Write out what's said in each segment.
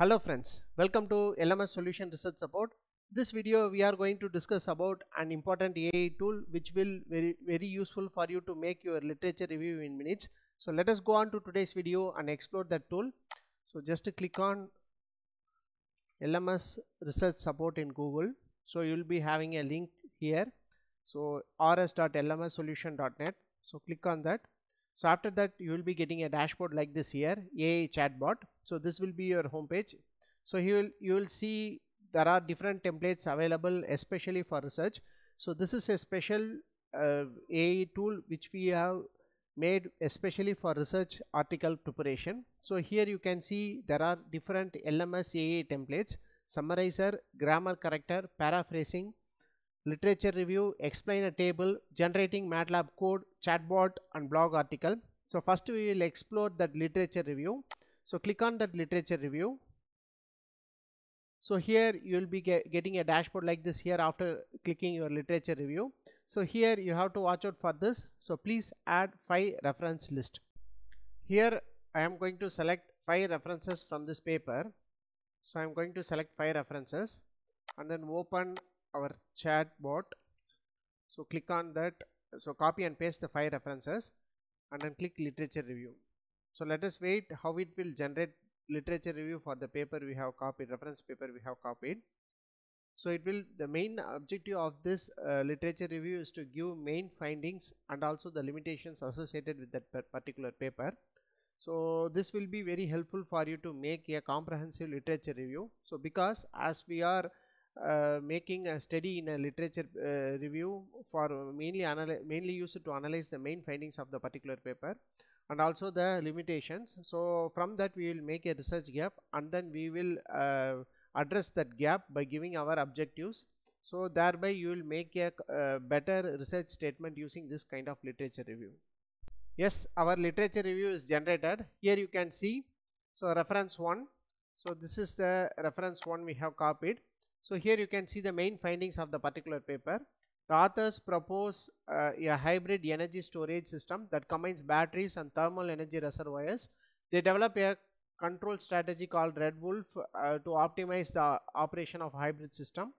Hello friends, welcome to LMS Solution Research Support. This video we are going to discuss about an important AI tool which will very very useful for you to make your literature review in minutes. So let us go on to today's video and explore that tool. So just click on LMS Research Support in Google. So you will be having a link here. So rs.lmssolution.net. So click on that. So after that you will be getting a dashboard like this here AI chatbot. So this will be your home page. So you will you will see there are different templates available especially for research. So this is a special uh, AI tool which we have made especially for research article preparation. So here you can see there are different LMS AI templates summarizer, grammar corrector, paraphrasing, literature review, explain a table, generating MATLAB code, chatbot and blog article. So first we will explore that literature review. So click on that literature review. So here you will be get, getting a dashboard like this here after clicking your literature review. So here you have to watch out for this. So please add 5 reference list. Here I am going to select 5 references from this paper. So I am going to select 5 references and then open our chatbot. So click on that. So copy and paste the 5 references and then click literature review. So let us wait how it will generate literature review for the paper we have copied, reference paper we have copied. So it will the main objective of this uh, literature review is to give main findings and also the limitations associated with that particular paper. So this will be very helpful for you to make a comprehensive literature review. So because as we are uh, making a study in a literature uh, review for mainly mainly used to analyze the main findings of the particular paper and also the limitations. So from that we will make a research gap and then we will uh, address that gap by giving our objectives. So thereby you will make a uh, better research statement using this kind of literature review. Yes our literature review is generated. Here you can see so reference 1 so this is the reference 1 we have copied so here you can see the main findings of the particular paper the authors propose uh, a hybrid energy storage system that combines batteries and thermal energy reservoirs they develop a control strategy called Red Wolf uh, to optimize the operation of hybrid system.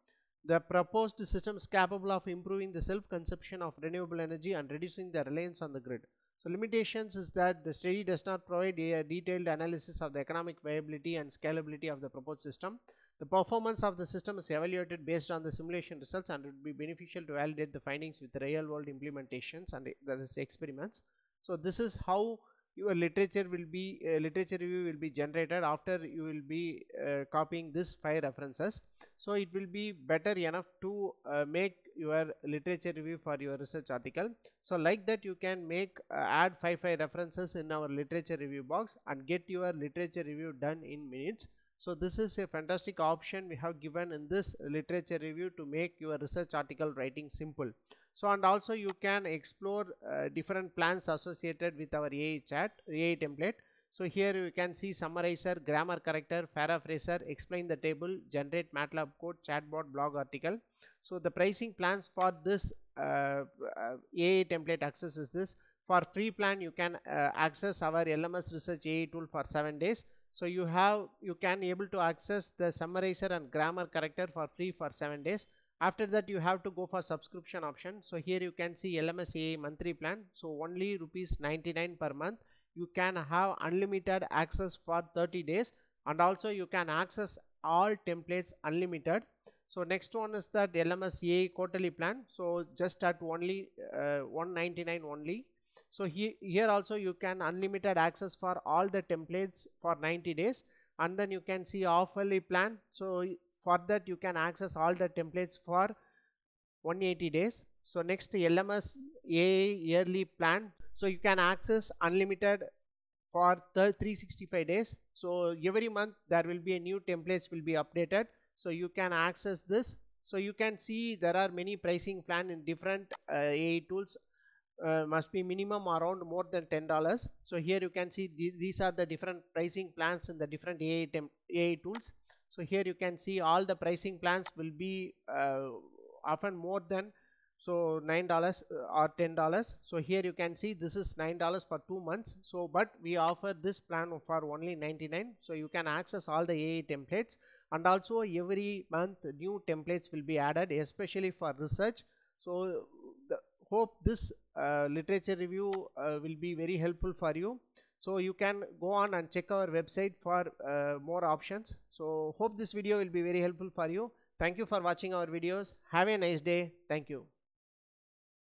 The proposed system is capable of improving the self-consumption of renewable energy and reducing the reliance on the grid. So limitations is that the study does not provide a detailed analysis of the economic viability and scalability of the proposed system. The performance of the system is evaluated based on the simulation results and it would be beneficial to validate the findings with real world implementations and that is experiments. So this is how your literature will be uh, literature review will be generated after you will be uh, copying this five references. So it will be better enough to uh, make your literature review for your research article. So like that you can make uh, add five five references in our literature review box and get your literature review done in minutes. So this is a fantastic option we have given in this literature review to make your research article writing simple so and also you can explore uh, different plans associated with our AI chat AI template. So here you can see summarizer grammar corrector paraphraser explain the table generate MATLAB code chatbot blog article. So the pricing plans for this uh, uh, AI template access is this. For free plan you can uh, access our LMS research AI tool for 7 days. So you have you can able to access the summarizer and grammar corrector for free for 7 days after that you have to go for subscription option. So here you can see LMS AI monthly plan. So only rupees 99 per month. You can have unlimited access for 30 days. And also you can access all templates unlimited. So next one is that LMS AI quarterly plan. So just at only uh, 199 only. So he, here also you can unlimited access for all the templates for 90 days. And then you can see hourly plan. So for that you can access all the templates for 180 days. So next LMS AI yearly plan. So you can access unlimited for 365 days. So every month there will be a new templates will be updated. So you can access this. So you can see there are many pricing plan in different uh, AI tools. Uh, must be minimum around more than ten dollars. So here you can see th these are the different pricing plans in the different AI, AI tools so here you can see all the pricing plans will be uh, often more than so nine dollars uh, or ten dollars. So here you can see this is nine dollars for two months. So but we offer this plan for only 99 so you can access all the AI templates. And also every month new templates will be added especially for research. So the, hope this uh, literature review uh, will be very helpful for you so you can go on and check our website for uh, more options. So hope this video will be very helpful for you. Thank you for watching our videos. Have a nice day. Thank you